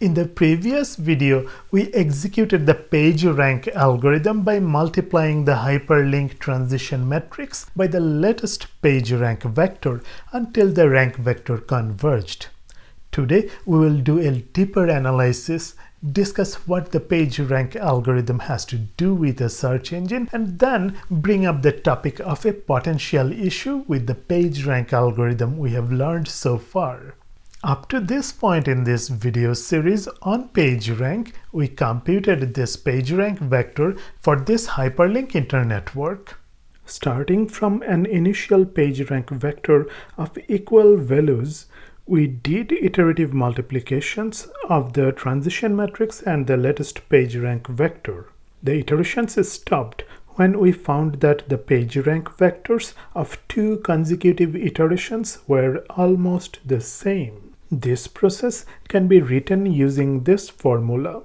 In the previous video, we executed the PageRank algorithm by multiplying the hyperlink transition matrix by the latest PageRank vector until the rank vector converged. Today, we will do a deeper analysis, discuss what the PageRank algorithm has to do with a search engine, and then bring up the topic of a potential issue with the PageRank algorithm we have learned so far. Up to this point in this video series on PageRank, we computed this PageRank vector for this hyperlink internetwork. Starting from an initial PageRank vector of equal values, we did iterative multiplications of the transition matrix and the latest PageRank vector. The iterations stopped when we found that the PageRank vectors of two consecutive iterations were almost the same. This process can be written using this formula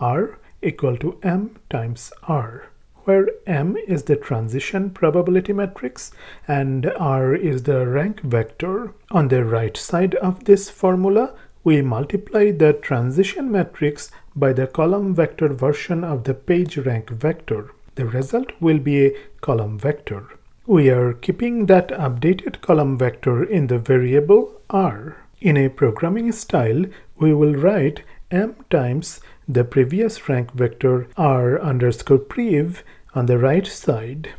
R equal to M times R where M is the transition probability matrix and R is the rank vector. On the right side of this formula, we multiply the transition matrix by the column vector version of the page rank vector. The result will be a column vector. We are keeping that updated column vector in the variable R. In a programming style, we will write m times the previous rank vector r underscore prev on the right side.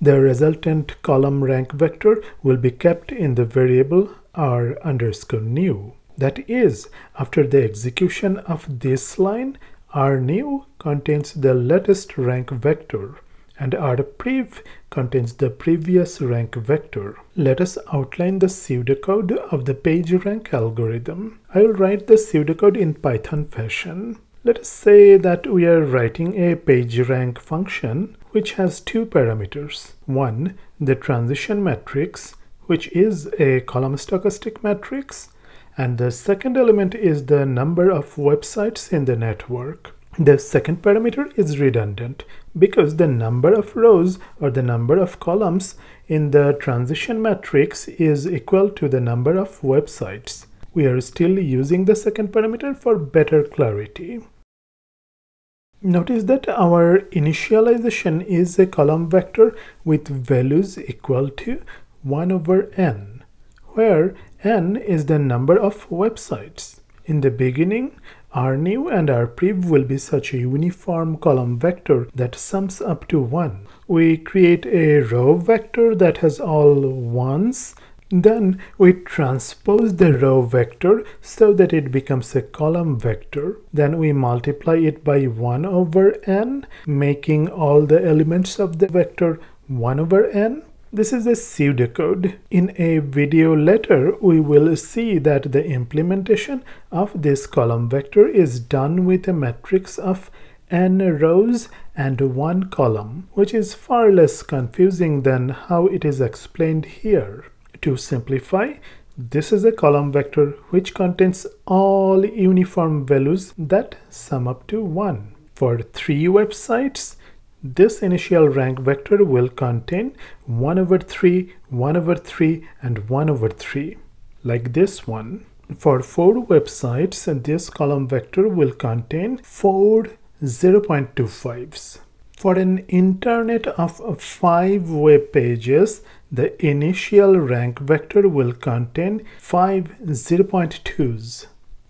The resultant column rank vector will be kept in the variable r underscore new. That is, after the execution of this line, r new contains the latest rank vector and rprev contains the previous rank vector. Let us outline the pseudocode of the PageRank algorithm. I will write the pseudocode in Python fashion. Let us say that we are writing a PageRank function which has two parameters. One, the transition matrix, which is a column stochastic matrix, and the second element is the number of websites in the network. The second parameter is redundant because the number of rows or the number of columns in the transition matrix is equal to the number of websites. We are still using the second parameter for better clarity. Notice that our initialization is a column vector with values equal to 1 over n, where n is the number of websites. In the beginning, rnew and rprev will be such a uniform column vector that sums up to 1. We create a row vector that has all ones. Then we transpose the row vector so that it becomes a column vector. Then we multiply it by 1 over n, making all the elements of the vector 1 over n this is a pseudocode. In a video later, we will see that the implementation of this column vector is done with a matrix of n rows and one column, which is far less confusing than how it is explained here. To simplify, this is a column vector which contains all uniform values that sum up to 1. For three websites, this initial rank vector will contain 1 over 3, 1 over 3 and 1 over 3 like this one. For 4 websites this column vector will contain 4 0.25s. For an internet of 5 web pages the initial rank vector will contain 5 0.2s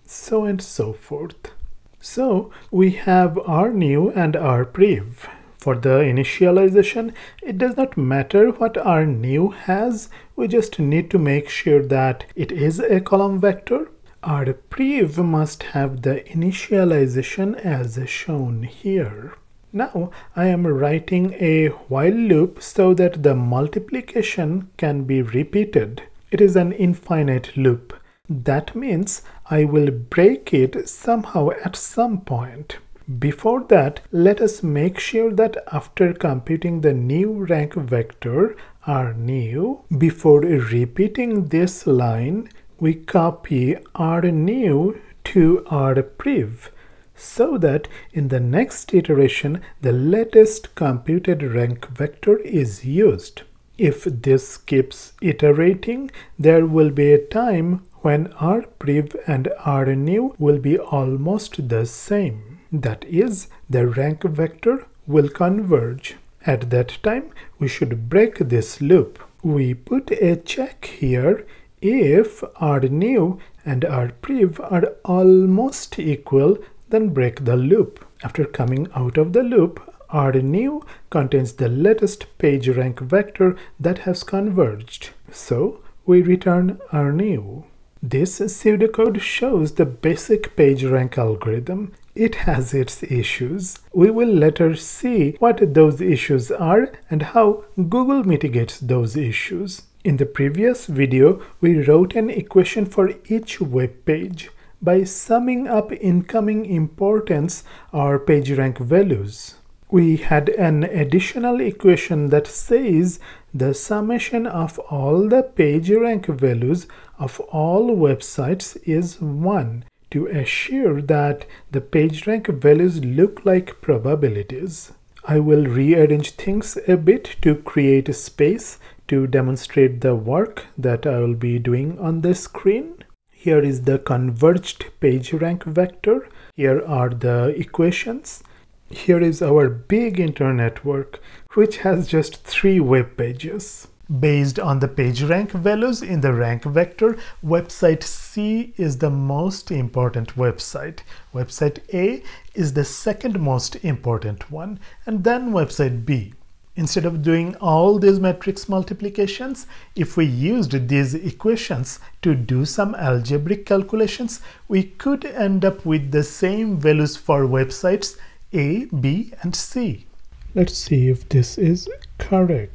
so and so forth. So we have r new and rprev. For the initialization, it does not matter what r new has, we just need to make sure that it is a column vector. rprev must have the initialization as shown here. Now I am writing a while loop so that the multiplication can be repeated. It is an infinite loop. That means I will break it somehow at some point. Before that, let us make sure that after computing the new rank vector r new, before repeating this line, we copy r new to rprev so that in the next iteration the latest computed rank vector is used. If this keeps iterating, there will be a time when rprev and rnew will be almost the same. That is, the rank vector will converge. At that time, we should break this loop. We put a check here if r new and rprev are almost equal, then break the loop. After coming out of the loop, r new contains the latest page rank vector that has converged. So we return r new. This pseudocode shows the basic page rank algorithm. It has its issues. We will later see what those issues are and how Google mitigates those issues. In the previous video, we wrote an equation for each web page by summing up incoming importance or PageRank values. We had an additional equation that says the summation of all the PageRank values of all websites is 1 to assure that the PageRank values look like probabilities. I will rearrange things a bit to create a space to demonstrate the work that I will be doing on the screen. Here is the converged PageRank vector. Here are the equations. Here is our big internet work, which has just three web pages. Based on the PageRank values in the rank vector, website C is the most important website. Website A is the second most important one, and then website B. Instead of doing all these matrix multiplications, if we used these equations to do some algebraic calculations, we could end up with the same values for websites A, B, and C. Let's see if this is correct.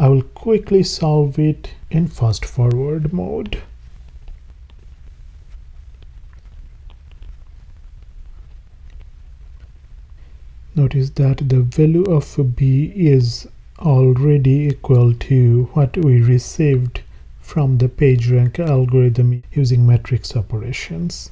I will quickly solve it in fast forward mode. notice that the value of b is already equal to what we received from the PageRank algorithm using matrix operations.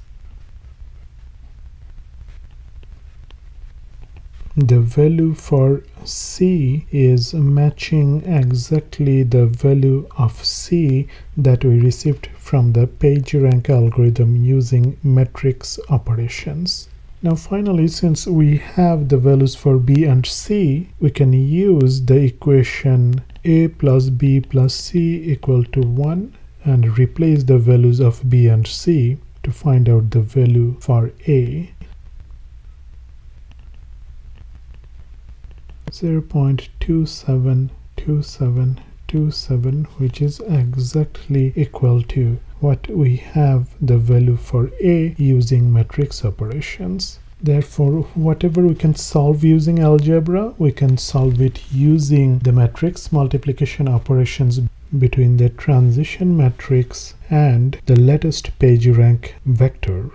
The value for C is matching exactly the value of C that we received from the PageRank algorithm using matrix operations. Now finally, since we have the values for b and c, we can use the equation a plus b plus c equal to 1 and replace the values of b and c to find out the value for a. 0.272727 which is exactly equal to what we have the value for a using matrix operations. Therefore, whatever we can solve using algebra, we can solve it using the matrix multiplication operations between the transition matrix and the latest PageRank vector.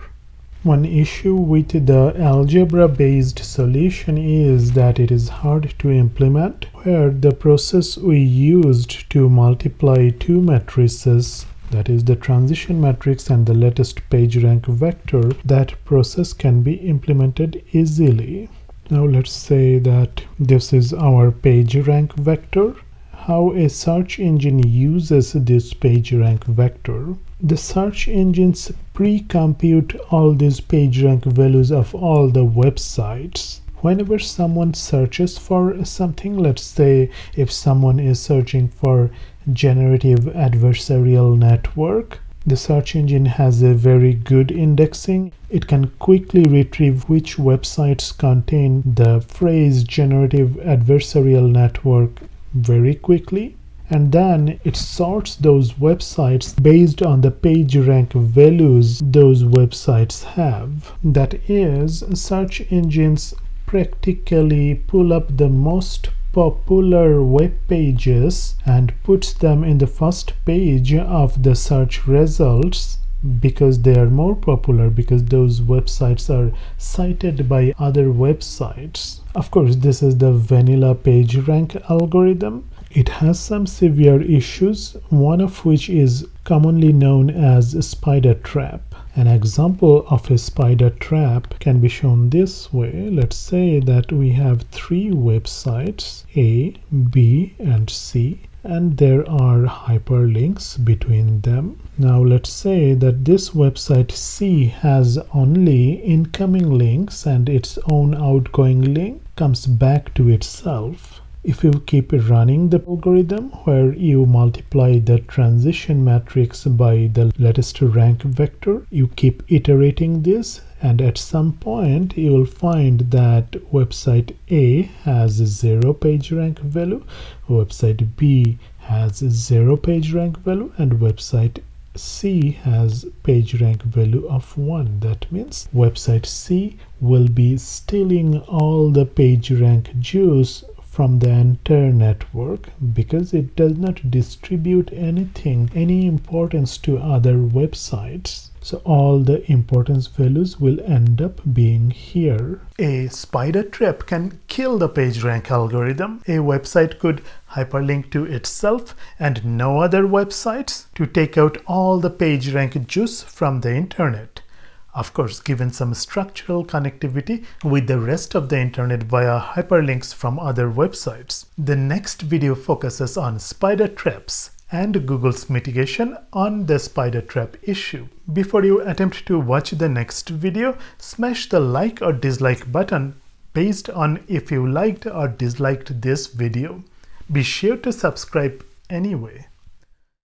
One issue with the algebra-based solution is that it is hard to implement, where the process we used to multiply two matrices that is the transition matrix and the latest PageRank vector, that process can be implemented easily. Now let's say that this is our PageRank vector. How a search engine uses this PageRank vector. The search engines pre-compute all these PageRank values of all the websites whenever someone searches for something let's say if someone is searching for generative adversarial network. The search engine has a very good indexing. It can quickly retrieve which websites contain the phrase generative adversarial network very quickly. And then it sorts those websites based on the page rank values those websites have. That is, search engines practically pull up the most popular web pages and puts them in the first page of the search results because they are more popular because those websites are cited by other websites. Of course, this is the vanilla page rank algorithm. It has some severe issues, one of which is commonly known as spider trap. An example of a spider trap can be shown this way. Let's say that we have three websites A, B, and C. and there are hyperlinks between them. Now let's say that this website C has only incoming links and its own outgoing link comes back to itself. If you keep running the algorithm where you multiply the transition matrix by the latest rank vector, you keep iterating this and at some point you will find that website A has zero page rank value, website B has zero page rank value and website C has page rank value of 1. That means website C will be stealing all the page rank juice from the entire network because it does not distribute anything, any importance to other websites. So all the importance values will end up being here. A spider trap can kill the PageRank algorithm. A website could hyperlink to itself and no other websites to take out all the PageRank juice from the internet. Of course, given some structural connectivity with the rest of the internet via hyperlinks from other websites. The next video focuses on spider traps and Google's mitigation on the spider trap issue. Before you attempt to watch the next video, smash the like or dislike button based on if you liked or disliked this video. Be sure to subscribe anyway.